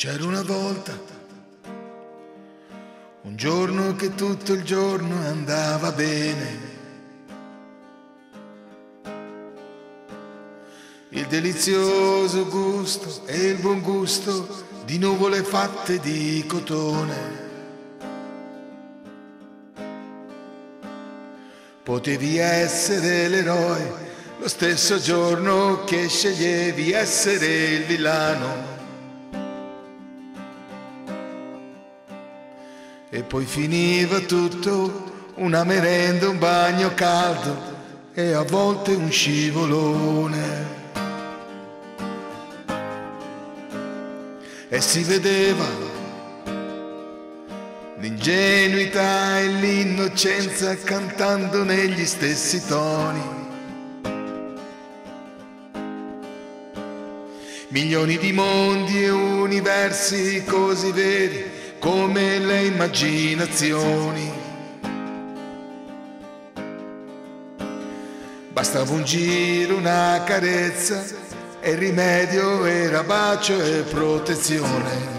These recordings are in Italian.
C'era una volta, un giorno che tutto il giorno andava bene. Il delizioso gusto e il buon gusto di nuvole fatte di cotone. Potevi essere l'eroe lo stesso giorno che sceglievi essere il villano. E poi finiva tutto, una merenda, un bagno caldo e a volte un scivolone. E si vedeva l'ingenuità e l'innocenza cantando negli stessi toni. Milioni di mondi e universi così veri come le immaginazioni. Bastava un giro, una carezza e il rimedio era bacio e protezione.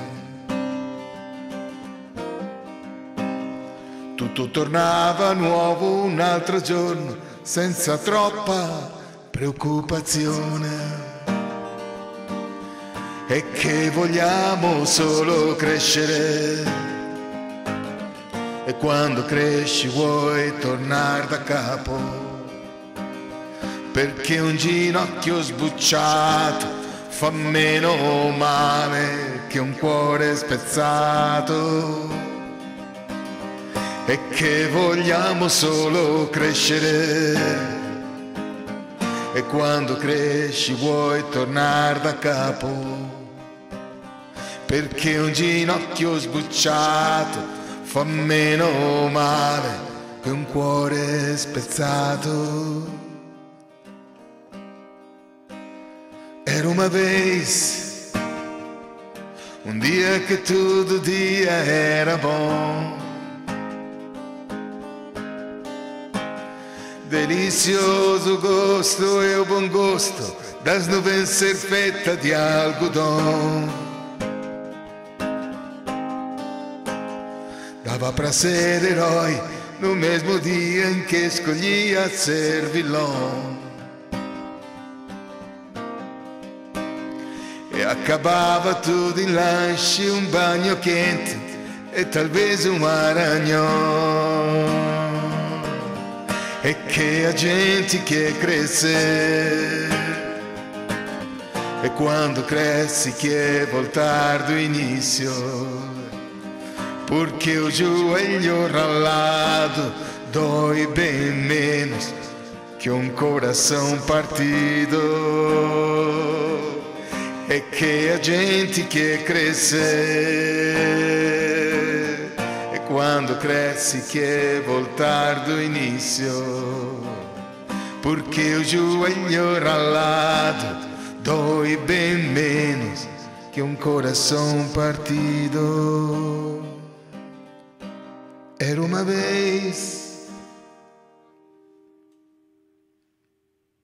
Tutto tornava nuovo un altro giorno senza troppa preoccupazione e che vogliamo solo crescere. E quando cresci vuoi tornare da capo, perché un ginocchio sbucciato fa meno male che un cuore spezzato. E che vogliamo solo crescere. E quando cresci vuoi tornare da capo perché un ginocchio sbucciato fa meno male che un cuore spezzato. Era una vez, un dia que todo dia era bom. Delicioso gosto e bom gosto das nuvens ser feita de algodão. Dava pra ser herói no mesmo dia em que escolhia ser vilão. E acabava tudo em lanche, um banho quente e talvez um aranhão. E que a gente quer crescer. E quando cresce quer voltar do início porque o joelho ralado dói bem menos que um coração partido. É que a gente quer crescer, e quando cresce quer voltar do início, porque o joelho ralado dói bem menos que um coração partido. Era uma vez